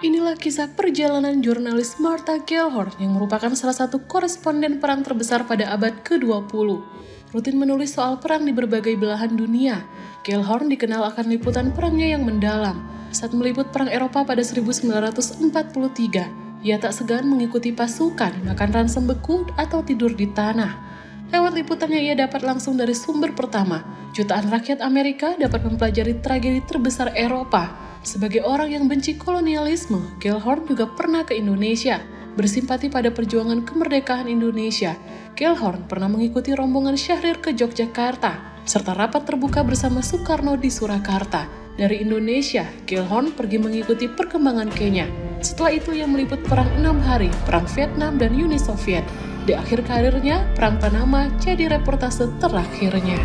Inilah kisah perjalanan jurnalis Martha Gellhorn yang merupakan salah satu koresponden perang terbesar pada abad ke-20. Rutin menulis soal perang di berbagai belahan dunia, Gellhorn dikenal akan liputan perangnya yang mendalam. Saat meliput perang Eropa pada 1943, ia tak segan mengikuti pasukan, makan ransel beku, atau tidur di tanah. Lewat liputannya ia dapat langsung dari sumber pertama, jutaan rakyat Amerika dapat mempelajari tragedi terbesar Eropa, sebagai orang yang benci kolonialisme, Gellhorn juga pernah ke Indonesia, bersimpati pada perjuangan kemerdekaan Indonesia. Gellhorn pernah mengikuti rombongan Syahrir ke Yogyakarta, serta rapat terbuka bersama Soekarno di Surakarta. Dari Indonesia, Gellhorn pergi mengikuti perkembangan Kenya. Setelah itu ia meliput perang enam hari, perang Vietnam dan Uni Soviet. Di akhir karirnya, Perang Panama jadi reportase terakhirnya.